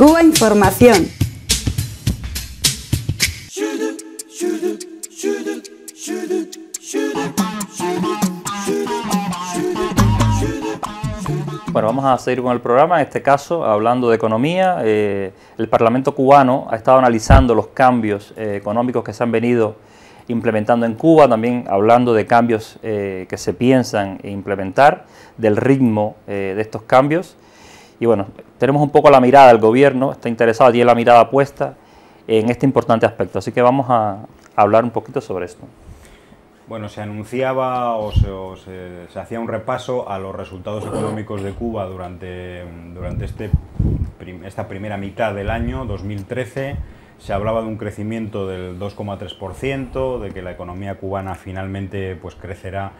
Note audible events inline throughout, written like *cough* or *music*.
Cuba Información. Bueno, vamos a seguir con el programa, en este caso hablando de economía. Eh, el Parlamento cubano ha estado analizando los cambios eh, económicos que se han venido implementando en Cuba, también hablando de cambios eh, que se piensan implementar, del ritmo de estos cambios. Y bueno, tenemos un poco la mirada del gobierno, está interesado, tiene la mirada puesta en este importante aspecto. Así que vamos a hablar un poquito sobre esto. Bueno, se anunciaba o, se, hacía un repaso a los resultados económicos de Cuba durante, durante este, esta primera mitad del año 2013. Se hablaba de un crecimiento del 2,3%, de que la economía cubana finalmente pues, crecerá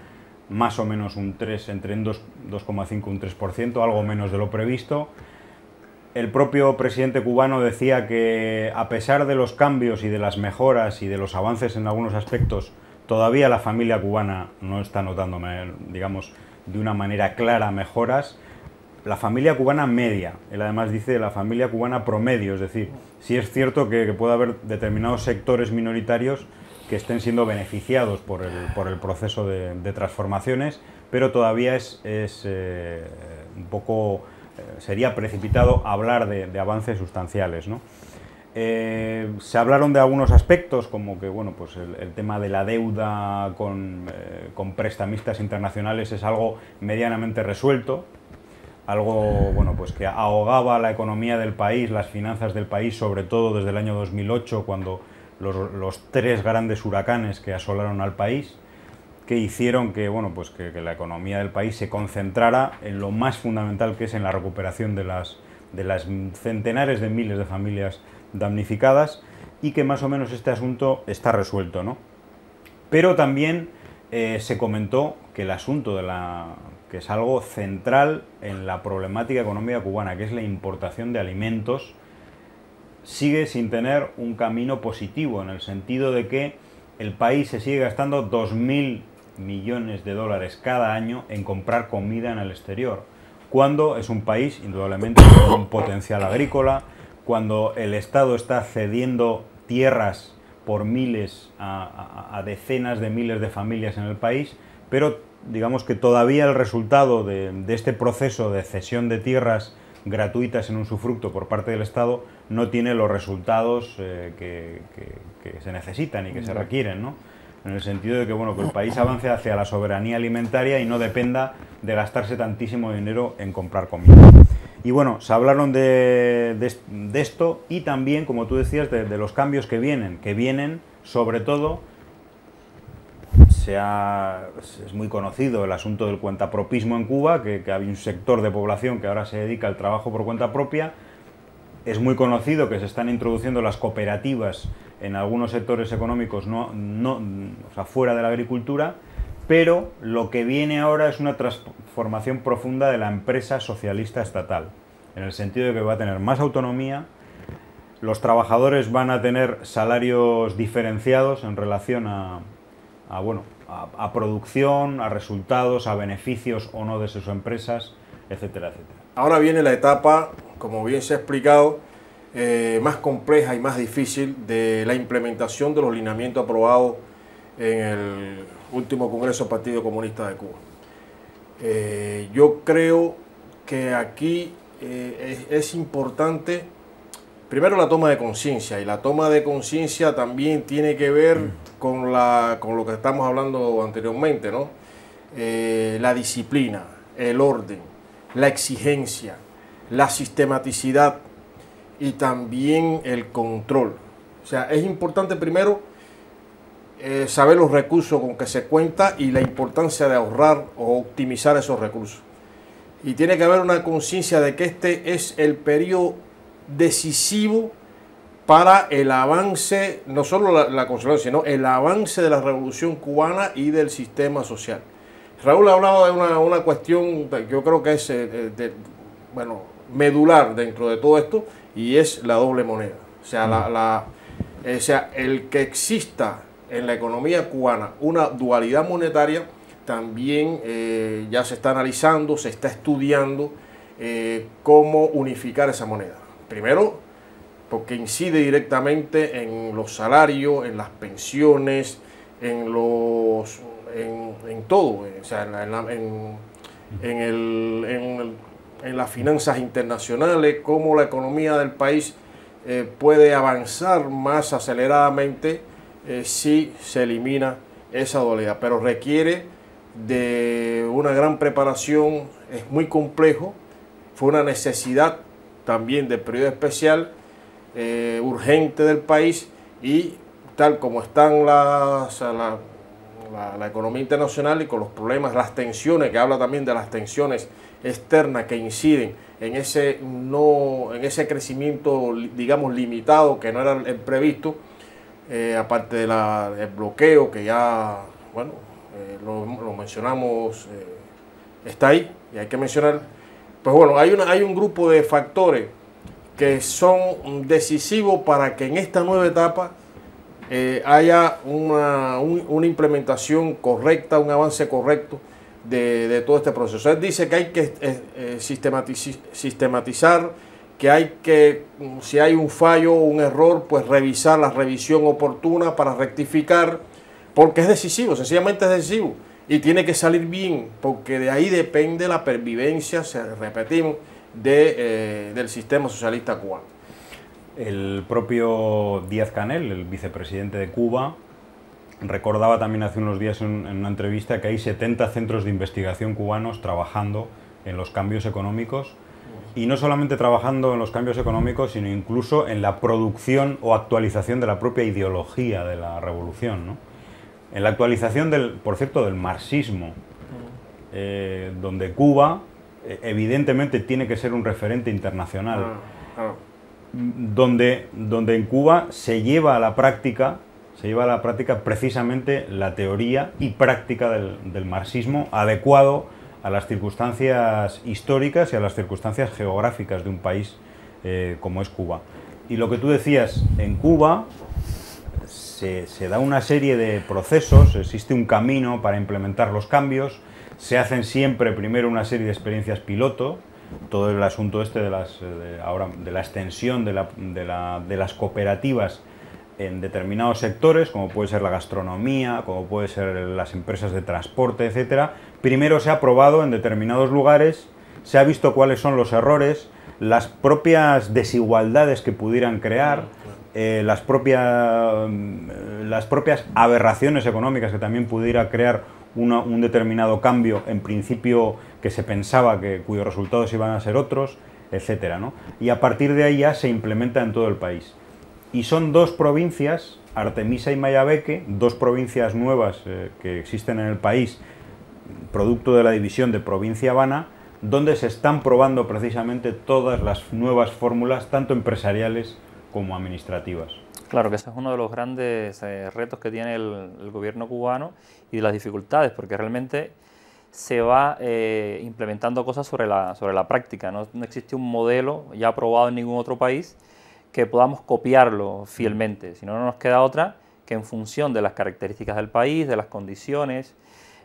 más o menos un 3, entre un 2,5 y un 3%, algo menos de lo previsto. El propio presidente cubano decía que a pesar de los cambios y de las mejoras y de los avances en algunos aspectos, Todavía la familia cubana no está notando, digamos, de una manera clara mejoras. La familia cubana media, él además dice la familia cubana promedio, es decir, sí es cierto que, puede haber determinados sectores minoritarios que estén siendo beneficiados por el, proceso de, transformaciones, pero todavía es, eh, un poco, eh, sería precipitado hablar de, avances sustanciales. ¿no? Eh, se hablaron de algunos aspectos, como que bueno, pues el, tema de la deuda con, con, prestamistas internacionales es algo medianamente resuelto, algo bueno, pues que ahogaba la economía del país, las finanzas del país, sobre todo desde el año 2008, cuando los, tres grandes huracanes que asolaron al país, que hicieron que, bueno, pues que, la economía del país se concentrara en lo más fundamental que es en la recuperación de las, de las centenares de miles de familias damnificadas y que más o menos este asunto está resuelto. ¿no? Pero también eh, se comentó que el asunto de la que es algo central en la problemática económica cubana, que es la importación de alimentos, sigue sin tener un camino positivo, en el sentido de que el país se sigue gastando 2.000 millones de dólares cada año en comprar comida en el exterior, cuando es un país indudablemente con un potencial agrícola, cuando el Estado está cediendo tierras por miles a, decenas de miles de familias en el país, pero digamos que todavía el resultado de, este proceso de cesión de tierras gratuitas en un sufructo por parte del Estado no tiene los resultados eh, que, se necesitan y que se requieren, ¿no? En el sentido de que, bueno, que el país avance hacia la soberanía alimentaria y no dependa de gastarse tantísimo dinero en comprar comida. Y bueno, se hablaron de, esto y también, como tú decías, de, los cambios que vienen, que vienen sobre todo, se es muy conocido el asunto del cuentapropismo en Cuba, que, que hay un sector de población que ahora se dedica al trabajo por cuenta propia, es muy conocido que se están introduciendo las cooperativas en algunos sectores económicos no, no, o sea, fuera de la agricultura, pero lo que viene ahora es una transformación profunda de la empresa socialista estatal, en el sentido de que va a tener más autonomía, los trabajadores van a tener salarios diferenciados en relación a, bueno, a, producción, a resultados, a beneficios o no de sus empresas, etcétera, etcétera. Ahora viene la etapa, como bien se ha explicado, eh, más compleja y más difícil de la implementación de los lineamientos aprobados en el último Congreso del Partido Comunista de Cuba. Eh, yo creo que aquí eh, es, importante, primero la toma de conciencia, y la toma de conciencia también tiene que ver mm. con, la, con lo que estamos hablando anteriormente, ¿no? Eh, la disciplina, el orden, la exigencia, la sistematicidad y también el control. O sea, es importante primero eh, saber los recursos con que se cuenta y la importancia de ahorrar o optimizar esos recursos. Y tiene que haber una conciencia de que este es el periodo decisivo para el avance, no solo la, la sino el avance de la revolución cubana y del sistema social. Raúl ha hablado de una, cuestión que yo creo que es eh, eh, bueno, medular dentro de todo esto y es la doble moneda. O sea, la, o sea, el que exista en la economía cubana una dualidad monetaria, también eh, ya se está analizando, se está estudiando eh, cómo unificar esa moneda. Primero, porque incide directamente en los salarios, en las pensiones, en los en, todo, o sea, en, en, las finanzas internacionales, cómo la economía del país eh, puede avanzar más aceleradamente eh, si se elimina esa dualidad, pero requiere de una gran preparación, es muy complejo, fue una necesidad también del periodo especial, eh, urgente del país y tal como están las, la, la, economía internacional y con los problemas, las tensiones, que habla también de las tensiones externas que inciden en ese, no, en ese crecimiento, digamos, limitado que no era el previsto, eh, aparte del bloqueo que ya, bueno, eh, lo, mencionamos, está ahí y hay que mencionar. Pues bueno, hay, una, hay un grupo de factores que son decisivos para que en esta nueva etapa eh, haya una, una, implementación correcta, un avance correcto de, todo este proceso. Él dice que hay que eh, eh, sistematizar, que hay que, si hay un fallo o un error, pues revisar la revisión oportuna para rectificar, porque es decisivo, sencillamente es decisivo. Y tiene que salir bien, porque de ahí depende la pervivencia, se repetimos, de, del sistema socialista cubano. El propio Díaz Canel, el vicepresidente de Cuba, recordaba también hace unos días en, una entrevista que hay 70 centros de investigación cubanos trabajando en los cambios económicos y no solamente trabajando en los cambios económicos, sino incluso en la producción o actualización de la propia ideología de la revolución. En la actualización, del, por cierto, del marxismo, eh, donde Cuba eh, evidentemente tiene que ser un referente internacional. Ah, ah donde, donde en Cuba se lleva a la práctica se lleva a la práctica precisamente la teoría y práctica del, marxismo adecuado a las circunstancias históricas y a las circunstancias geográficas de un país eh, como es Cuba. Y lo que tú decías, en Cuba se, da una serie de procesos, existe un camino para implementar los cambios, se hacen siempre primero una serie de experiencias piloto, todo el asunto este de, las, de, ahora, de la extensión de, de, las cooperativas en determinados sectores, como puede ser la gastronomía, como puede ser las empresas de transporte, etcétera. Primero se ha probado en determinados lugares, se ha visto cuáles son los errores, las propias desigualdades que pudieran crear, eh, las, propias, las propias aberraciones económicas que también pudiera crear un determinado cambio, en principio que se pensaba que cuyos resultados iban a ser otros, etcétera, ¿no? Y a partir de ahí ya se implementa en todo el país. Y son dos provincias, Artemisa y Mayabeque, dos provincias nuevas eh, que existen en el país, producto de la división de provincia Habana, donde se están probando precisamente todas las nuevas fórmulas, tanto empresariales como administrativas. Claro que ese es uno de los grandes eh, retos que tiene el, gobierno cubano y de las dificultades, porque realmente se va eh, implementando cosas sobre la, práctica. ¿no? existe un modelo ya aprobado en ningún otro país que podamos copiarlo fielmente, sino no nos queda otra que en función de las características del país, de las condiciones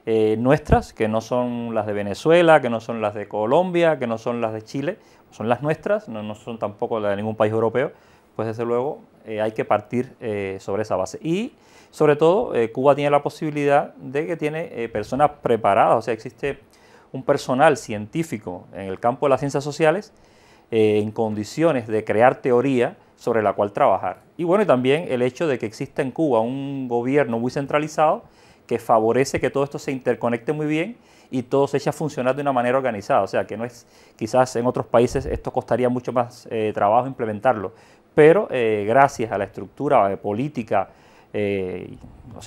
eh, nuestras, que no son las de Venezuela, que no son las de Colombia, que no son las de Chile, son las nuestras, no, no son tampoco las de ningún país europeo, pues desde luego eh, hay que partir eh, sobre esa base. Y sobre todo, eh, Cuba tiene la posibilidad de que tiene personas preparadas, o sea, existe un personal científico en el campo de las ciencias sociales en condiciones de crear teoría sobre la cual trabajar. Y bueno, y también el hecho de que exista en Cuba un gobierno muy centralizado que favorece que todo esto se interconecte muy bien y todo se eche a funcionar de una manera organizada. O sea, que no es, quizás en otros países esto costaría mucho más trabajo implementarlo, pero eh, gracias a la estructura eh, política eh,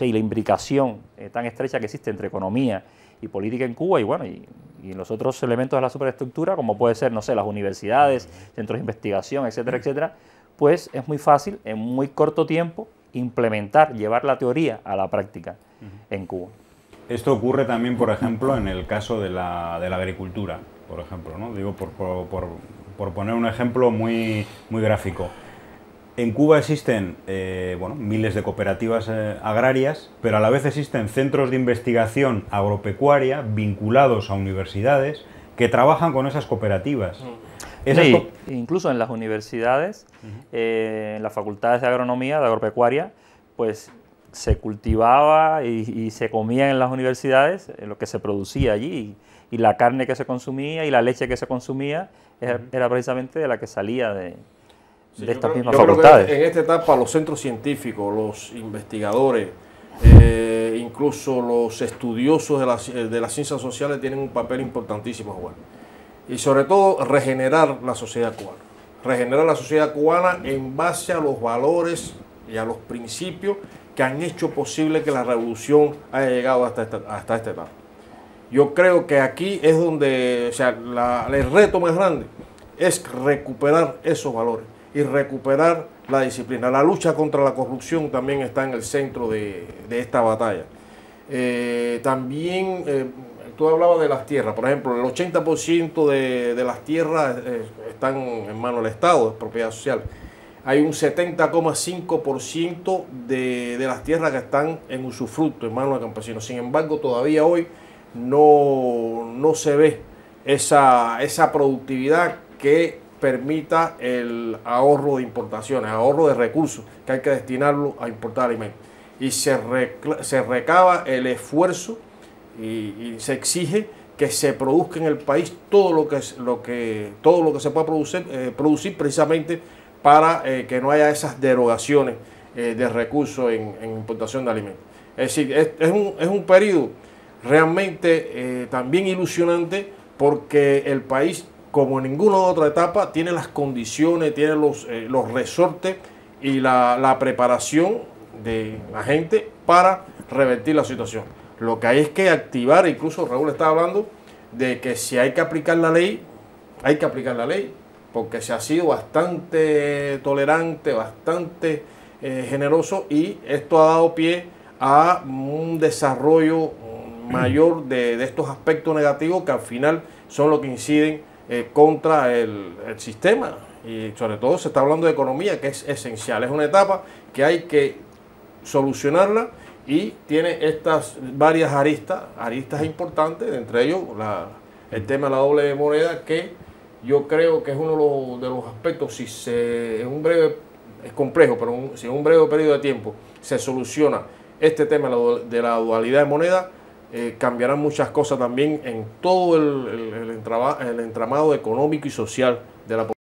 y la imbricación tan estrecha que existe entre economía y política en Cuba y bueno, y, los otros elementos de la superestructura, como puede ser, no sé, las universidades, centros de investigación, etcétera, etcétera, pues es muy fácil en muy corto tiempo implementar, llevar la teoría a la práctica en Cuba. Esto ocurre también, por ejemplo, en el caso de la, agricultura, por ejemplo, ¿no? Digo, por, por, poner un ejemplo muy, muy gráfico. En Cuba existen eh, bueno, miles de cooperativas eh, agrarias, pero a la vez existen centros de investigación agropecuaria vinculados a universidades que trabajan con esas cooperativas. Sí, incluso en las universidades, eh, en las facultades de agronomía, de agropecuaria, pues se cultivaba y, se comía en las universidades lo que se producía allí. Y, la carne que se consumía y la leche que se consumía era, precisamente de la que salía de, estas mismas facultades. en esta etapa los centros científicos, los investigadores, eh, incluso los estudiosos de, de las ciencias sociales tienen un papel importantísimo a y sobre todo regenerar la sociedad cubana. Regenerar la sociedad cubana en base a los valores y a los principios que han hecho posible que la revolución haya llegado hasta esta, hasta esta etapa. Yo creo que aquí es donde, o sea, el reto más grande es recuperar esos valores y recuperar la disciplina. La lucha contra la corrupción también está en el centro de, esta batalla. Eh, también eh, tú hablabas de las tierras, por ejemplo, el 80% de, de, las tierras eh, están en manos del Estado, es propiedad social. Hay un 70,5% de, de las tierras que están en usufructo, en manos de campesinos. Sin embargo, todavía hoy no, no se ve esa, esa productividad que permita el ahorro de importaciones, ahorro de recursos que hay que destinarlo a importar alimentos. Y se, se recaba el esfuerzo y, se exige que se produzca en el país todo lo que, lo que, todo lo que se pueda producir, eh, producir precisamente para eh, que no haya esas derogaciones eh, de recursos en, importación de alimentos. Es decir, es, un, es un periodo realmente también ilusionante porque el país, como en ninguna otra etapa, tiene las condiciones, tiene los, los resortes y la, la preparación de la gente para revertir la situación. Lo que hay es que activar, incluso Raúl estaba hablando de que si hay que aplicar la ley, hay que aplicar la ley, porque se ha sido bastante tolerante, bastante eh, generoso y esto ha dado pie a un desarrollo *clears throat* mayor de, estos aspectos negativos que al final son los que inciden eh, contra el, el sistema. Y sobre todo se está hablando de economía que es esencial, es una etapa que hay que solucionarla y tiene estas varias aristas, aristas importantes, entre ellos el tema de la doble moneda, que yo creo que es uno de los, aspectos, si se, en un breve, es complejo, pero si en un breve periodo de tiempo se soluciona este tema de la dualidad de moneda, eh, cambiarán muchas cosas también en todo el, el entramado económico y social de la población.